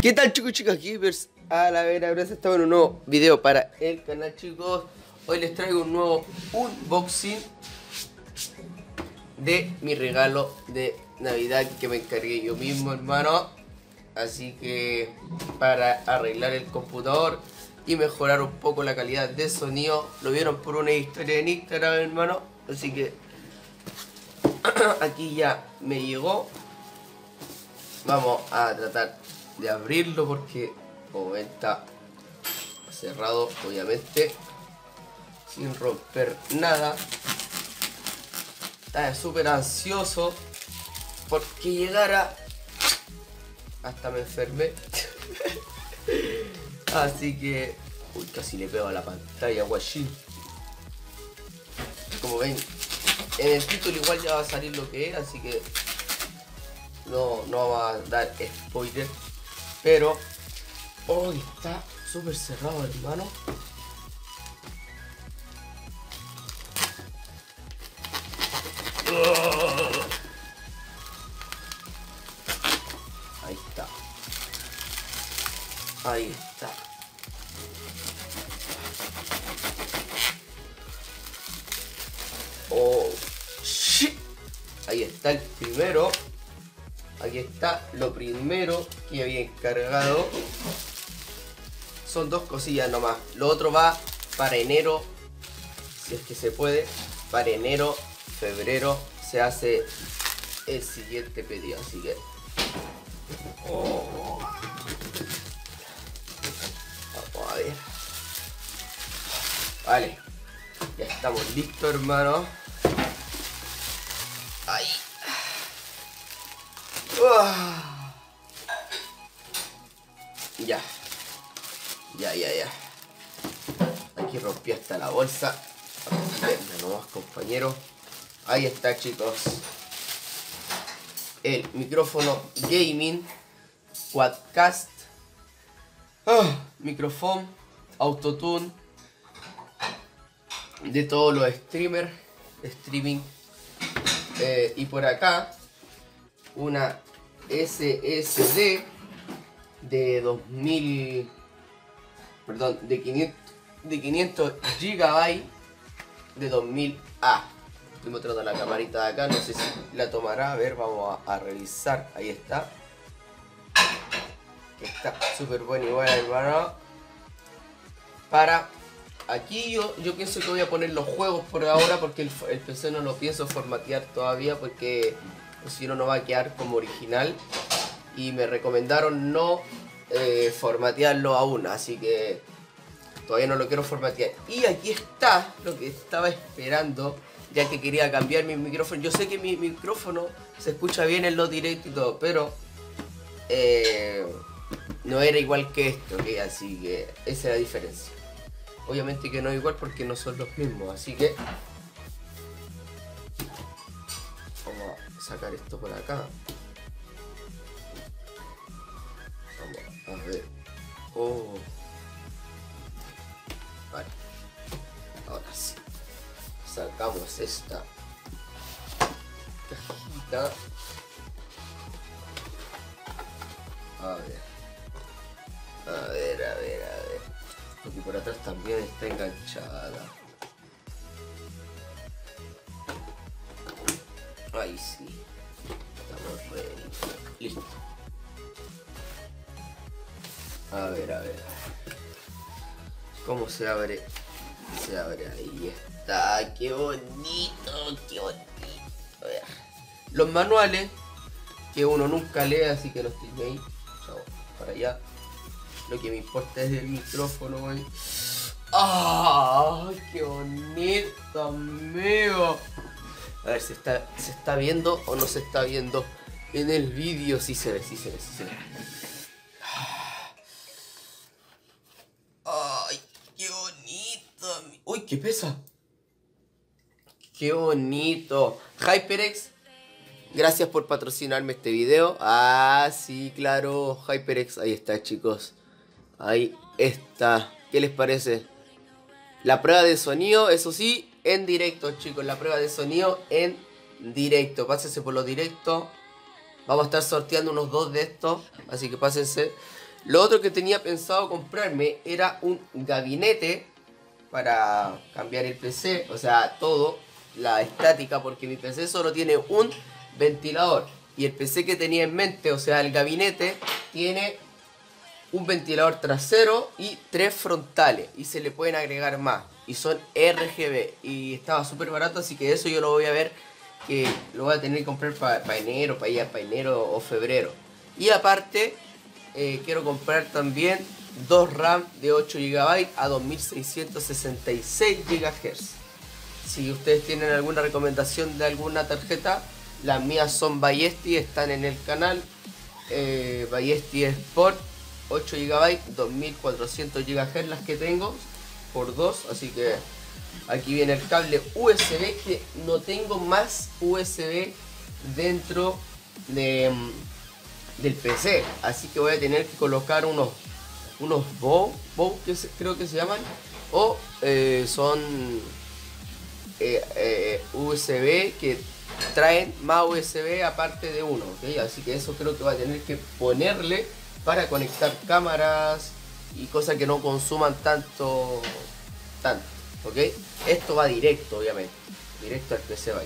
¿Qué tal chicos y chicas gamers? A la vera, ahora estamos en un nuevo video para el canal chicos. Hoy les traigo un nuevo unboxing de mi regalo de Navidad que me encargué yo mismo hermano. Así que para arreglar el computador y mejorar un poco la calidad de sonido Lo vieron por una historia en Instagram hermano. Así que aquí ya me llegó. Vamos a tratar de abrirlo porque como está cerrado obviamente sin romper nada. Estaba súper ansioso porque llegara. Hasta me enfermé. Así que uy casi le pego a la pantalla guachín. Como ven en el título igual ya va a salir lo que es así que no, no va a dar spoiler pero hoy está súper cerrado, hermano. Ahí está. Ahí está. El primero. Aquí está lo primero que había encargado. Son dos cosillas nomás. Lo otro va para enero, si es que se puede. Para enero, febrero se hace el siguiente pedido. Así que... Oh. Vamos a ver. Vale. Ya estamos listos, hermano. Ya. Ya, ya, ya. Aquí rompí hasta la bolsa. Venga nomás, compañero. Ahí está, chicos. El micrófono gaming. Quadcast. Ah, micrófono. Autotune. De todos los streamers. Streaming. Eh, y por acá. Una SSD de 2000 perdón de 500 de 500 GB de 2000A estoy mostrando la camarita de acá no sé si la tomará. A ver vamos a, revisar. Ahí está. Está súper buena igual hermano. Para aquí yo, yo pienso que voy a poner los juegos por ahora porque el, el PC no lo pienso formatear todavía porque si no, no va a quedar como original. Y me recomendaron no eh, formatearlo aún, así que todavía no lo quiero formatear. Y aquí está lo que estaba esperando, ya que quería cambiar mi micrófono. Yo sé que mi micrófono se escucha bien en los directos y todo, pero eh, no era igual que esto, así que esa es la diferencia. Obviamente que no es igual porque no son los mismos, así que sacar esto por acá. Vamos a ver. Oh. Vale. Ahora sí. Sacamos esta cajita. A ver. A ver, a ver, a ver. Porque por atrás también está enganchada. Ahí sí. Estamos ready. Listo. A ver, a ver. ¿Cómo se abre? Se abre ahí está. Qué bonito, qué bonito. A ver. Los manuales que uno nunca lee, así que los tiene ahí. para allá. Lo que me importa es el micrófono, güey. ¡Ay, qué bonito, amigo! A ver si está, se está viendo o no se está viendo en el vídeo. Sí se ve, sí se ve, sí se ve. ¡Ay, qué bonito! ¡Uy, qué pesa! ¡Qué bonito! HyperX, gracias por patrocinarme este video. Ah, sí, claro, HyperX, ahí está, chicos. Ahí está. ¿Qué les parece? La prueba de sonido, eso sí, en directo, chicos. La prueba de sonido en directo. Pásense por lo directo. Vamos a estar sorteando unos dos de estos. Así que pásense. Lo otro que tenía pensado comprarme era un gabinete para cambiar el PC. O sea, todo. La estática. Porque mi PC solo tiene un ventilador. Y el PC que tenía en mente, o sea, el gabinete, tiene un ventilador trasero y tres frontales. Y se le pueden agregar más. Y son RGB. Y estaba súper barato, así que eso yo lo voy a ver. Que lo voy a tener que comprar para enero, para allá, para enero o febrero. Y aparte, eh, quiero comprar también dos RAM de 8 GB a 2666 GHz. Si ustedes tienen alguna recomendación de alguna tarjeta, las mías son Ballesti, están en el canal. Eh, Ballesti Sport, 8 GB, 2400 GHz las que tengo por 2. Así que aquí viene el cable USB que no tengo más USB dentro de, mm, del PC. Así que voy a tener que colocar unos unos que creo que se llaman. O eh, son eh, eh, USB que traen más USB aparte de uno, Así que eso creo que va a tener que ponerle para conectar cámaras y cosas que no consuman tanto, tanto, ¿ok? Esto va directo, obviamente, directo al PC va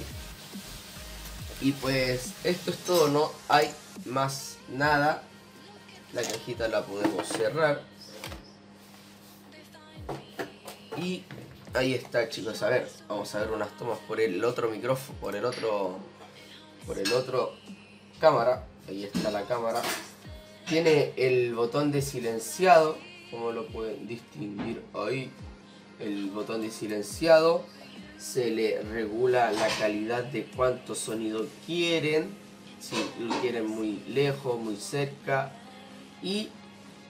Y pues esto es todo, no hay más nada. La cajita la podemos cerrar. Y Ahí está, chicos. A ver, vamos a ver unas tomas por el otro micrófono, por el otro, por el otro cámara. Ahí está la cámara. Tiene el botón de silenciado, como lo pueden distinguir ahí. El botón de silenciado. Se le regula la calidad de cuánto sonido quieren. Si lo quieren muy lejos, muy cerca. Y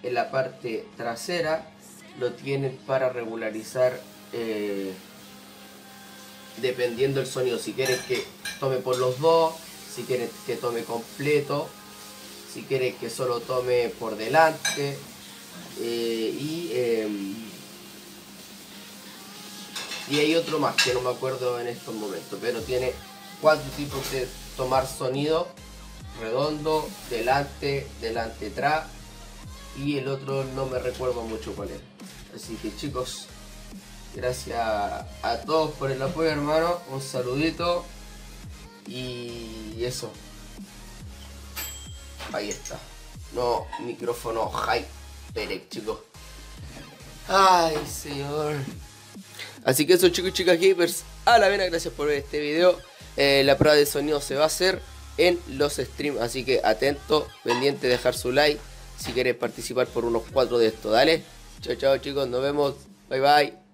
en la parte trasera lo tienen para regularizar eh, dependiendo del sonido. Si quieres que tome por los dos, si quieres que tome completo, si quieres que solo tome por delante. Eh, y, em, y hay otro más que no me acuerdo en estos momentos, pero tiene cuatro tipos de tomar sonido. Redondo, delante, delante, atrás. Y el otro no me recuerdo mucho cuál es. Así que chicos, Gracias a todos por el apoyo, hermano. Un saludito. Y eso. Ahí está. No, micrófono HyperX, chicos. Ay, señor. Así que eso, chicos y chicas gamers. A la vena, gracias por ver este video. Eh, la prueba de sonido se va a hacer en los streams. Así que atento, pendiente, dejar su like. Si quieres participar por unos cuatro de estos, dale. Chao, chao, chicos. Nos vemos. Bye, bye.